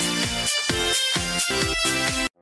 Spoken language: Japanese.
なぜなら。